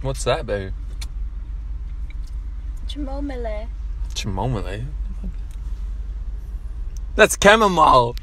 What's that, baby? Chamomile. Chamomile. That's chamomile.